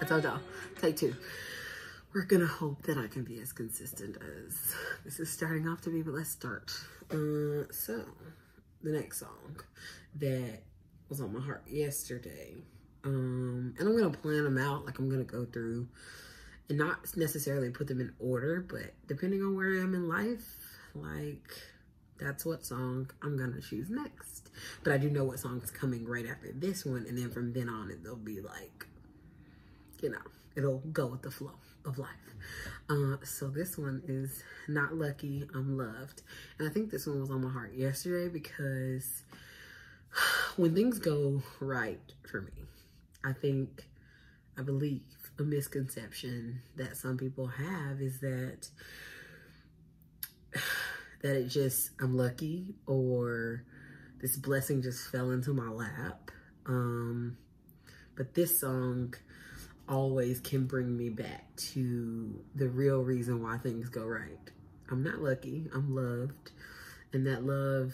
I told y'all, take two. We're gonna hope that I can be as consistent as this is starting off to be, but let's start. Uh, so, the next song that was on my heart yesterday. Um, and I'm gonna plan them out, like I'm gonna go through and not necessarily put them in order, but depending on where I am in life, like that's what song I'm gonna choose next. But I do know what song's coming right after this one, and then from then on, it'll be like, you know, it'll go with the flow of life. Uh, so this one is Not Lucky, I'm Loved. And I think this one was on my heart yesterday because when things go right for me, I think, I believe a misconception that some people have is that that it just I'm lucky or this blessing just fell into my lap. Um, but this song always can bring me back to the real reason why things go right. I'm not lucky, I'm loved. And that love,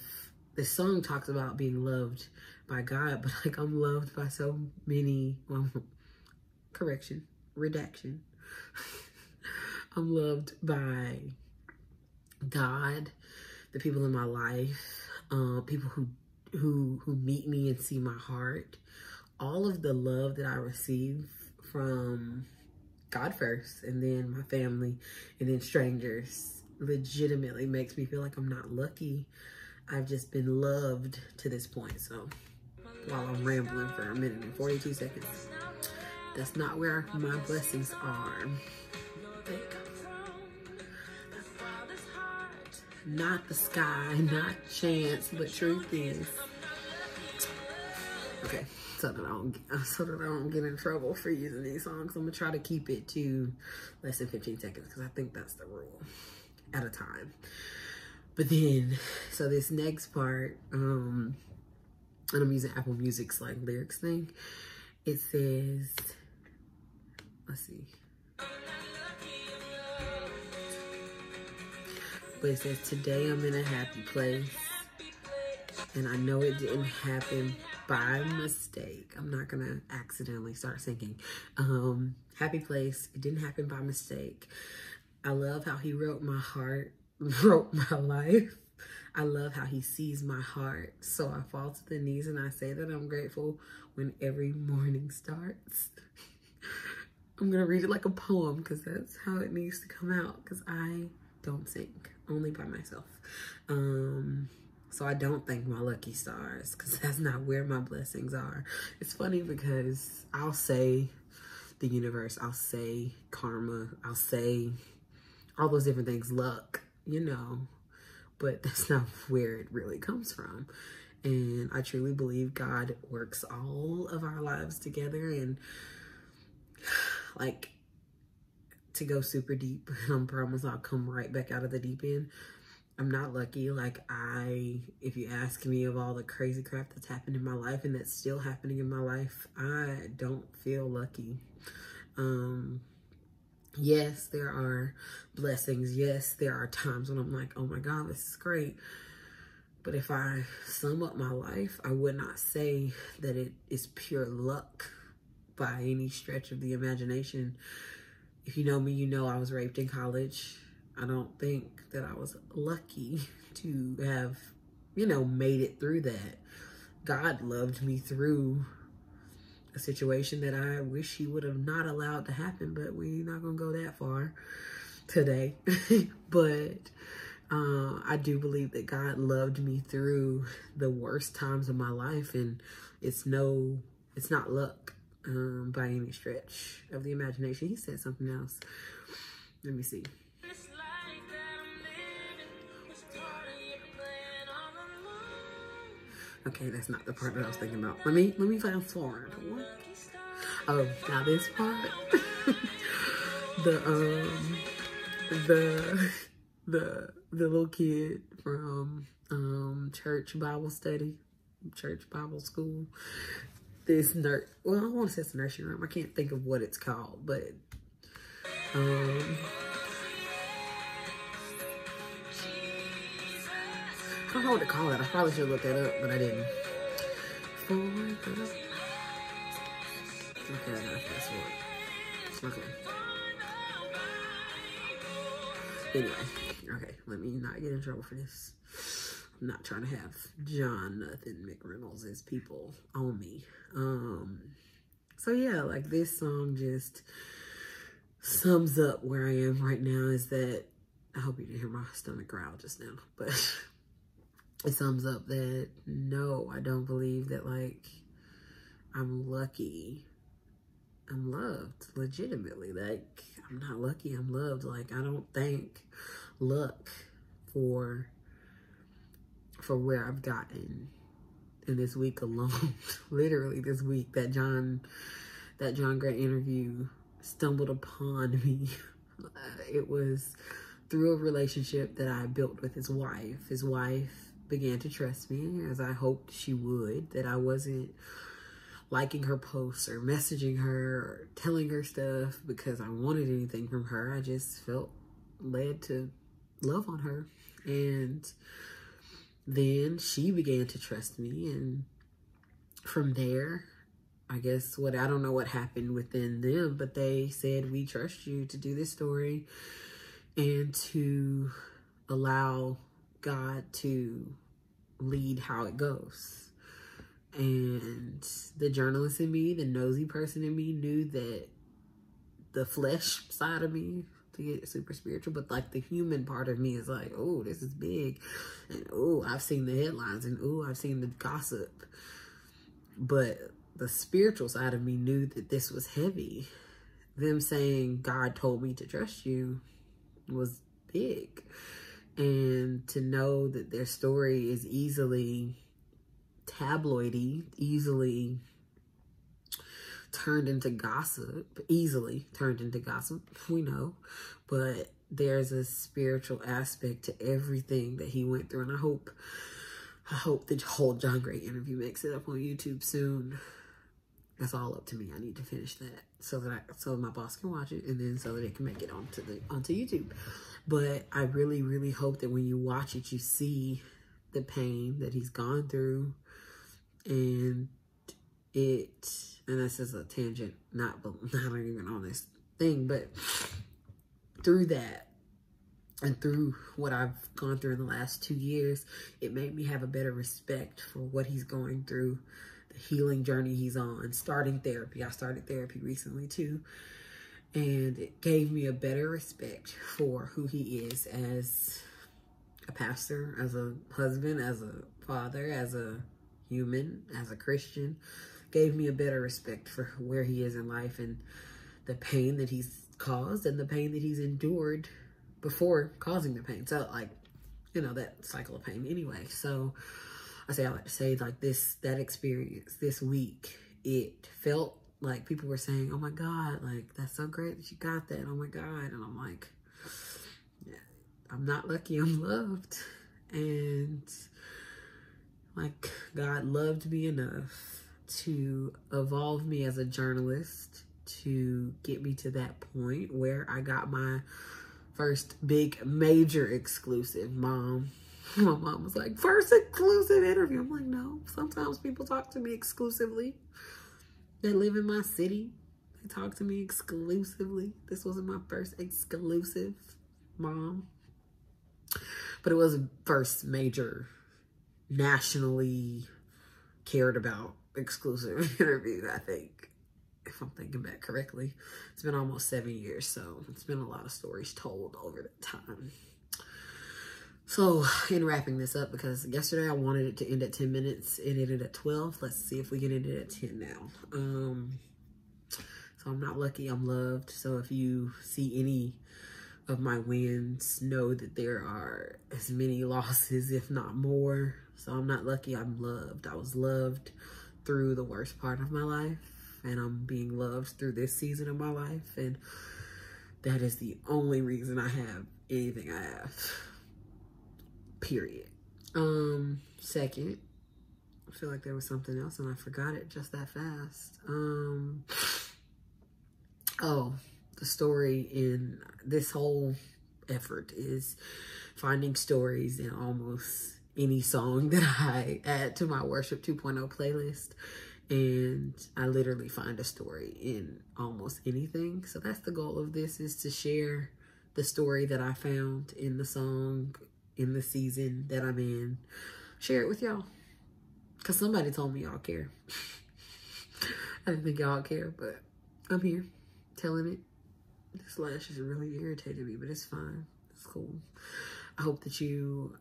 this song talks about being loved by God, but like I'm loved by so many, well, correction, redaction. I'm loved by God, the people in my life, uh, people who who who meet me and see my heart. All of the love that I receive from God first, and then my family, and then strangers, legitimately makes me feel like I'm not lucky. I've just been loved to this point. So while I'm rambling for a minute and 42 seconds, that's not where my blessings are. Not the sky, not chance, but truth is. Okay, so that I don't so that I don't get in trouble for using these songs. I'm gonna try to keep it to less than 15 seconds because I think that's the rule at a time. But then, so this next part, um, and I'm using Apple Music's like lyrics thing. It says, let's see. But it says, today I'm in a happy place. And I know it didn't happen by mistake. I'm not gonna accidentally start singing. Um, happy place, it didn't happen by mistake. I love how he wrote my heart, wrote my life. I love how he sees my heart. So I fall to the knees and I say that I'm grateful when every morning starts. I'm gonna read it like a poem because that's how it needs to come out because I don't sing, only by myself. Um, so I don't thank my lucky stars because that's not where my blessings are. It's funny because I'll say the universe, I'll say karma, I'll say all those different things, luck, you know, but that's not where it really comes from. And I truly believe God works all of our lives together and like to go super deep. I promise I'll come right back out of the deep end. I'm not lucky. Like I, if you ask me of all the crazy crap that's happened in my life and that's still happening in my life, I don't feel lucky. Um, yes, there are blessings. Yes, there are times when I'm like, oh my God, this is great. But if I sum up my life, I would not say that it is pure luck by any stretch of the imagination. If you know me, you know I was raped in college. I don't think that I was lucky to have, you know, made it through that. God loved me through a situation that I wish he would have not allowed to happen, but we're not going to go that far today. but uh, I do believe that God loved me through the worst times of my life, and it's no, it's not luck um, by any stretch of the imagination. He said something else. Let me see. Okay, that's not the part that I was thinking about. Let me let me fast forward. Oh, now this part. the um the the the little kid from um church Bible study, church Bible school. This nurse well, I want to say it's a nursery room. I can't think of what it's called, but um I don't know what to call it. I probably should look that up, but I didn't. Okay, I got this one. Okay. Anyway, okay, let me not get in trouble for this. I'm not trying to have Jonathan McReynolds as people on me. Um, so yeah, like this song just sums up where I am right now is that, I hope you didn't hear my stomach growl just now, but it sums up that no, I don't believe that like I'm lucky. I'm loved legitimately. Like I'm not lucky, I'm loved. Like I don't thank luck for for where I've gotten in this week alone. Literally this week that John that John Gray interview stumbled upon me. it was through a relationship that I built with his wife. His wife began to trust me as I hoped she would, that I wasn't liking her posts or messaging her or telling her stuff because I wanted anything from her. I just felt led to love on her. And then she began to trust me. And from there, I guess what I don't know what happened within them, but they said, We trust you to do this story and to allow God to lead how it goes. And the journalist in me, the nosy person in me, knew that the flesh side of me, to get super spiritual, but like the human part of me is like, oh, this is big. And oh, I've seen the headlines and oh, I've seen the gossip. But the spiritual side of me knew that this was heavy. Them saying, God told me to trust you was big. And to know that their story is easily tabloidy, easily turned into gossip, easily turned into gossip, we know. But there's a spiritual aspect to everything that he went through. And I hope, I hope the whole John Gray interview makes it up on YouTube soon. That's all up to me. I need to finish that so that I, so my boss can watch it and then so that it can make it onto the onto YouTube. But I really, really hope that when you watch it, you see the pain that he's gone through and it and this is a tangent, not not even on this thing, but through that and through what I've gone through in the last two years, it made me have a better respect for what he's going through, the healing journey he's on, starting therapy. I started therapy recently too. And it gave me a better respect for who he is as a pastor, as a husband, as a father, as a human, as a Christian, gave me a better respect for where he is in life and the pain that he's caused and the pain that he's endured before causing the pain. So like, you know, that cycle of pain anyway. So I say, I like to say like this, that experience this week, it felt like people were saying, oh my God, like that's so great that you got that. Oh my God. And I'm like, yeah, I'm not lucky. I'm loved. And like God loved me enough to evolve me as a journalist to get me to that point where I got my first big major exclusive mom. My mom was like, first exclusive interview. I'm like, no, sometimes people talk to me exclusively. They live in my city. They talk to me exclusively. This wasn't my first exclusive mom. But it was first major nationally cared about exclusive interview, I think, if I'm thinking back correctly. It's been almost seven years, so it's been a lot of stories told over that time. So, in wrapping this up, because yesterday I wanted it to end at 10 minutes, it ended at 12. Let's see if we can end it at 10 now. Um, so I'm not lucky, I'm loved. So if you see any of my wins, know that there are as many losses, if not more. So I'm not lucky, I'm loved. I was loved through the worst part of my life and I'm being loved through this season of my life and that is the only reason I have anything I have. Period. Um, second, I feel like there was something else and I forgot it just that fast. Um, oh, the story in this whole effort is finding stories in almost any song that I add to my Worship 2.0 playlist. and I literally find a story in almost anything. So that's the goal of this is to share the story that I found in the song in the season that I'm in. Share it with y'all. Cause somebody told me y'all care. I didn't think y'all care, but I'm here telling it. This lash is really irritating me, but it's fine. It's cool. I hope that you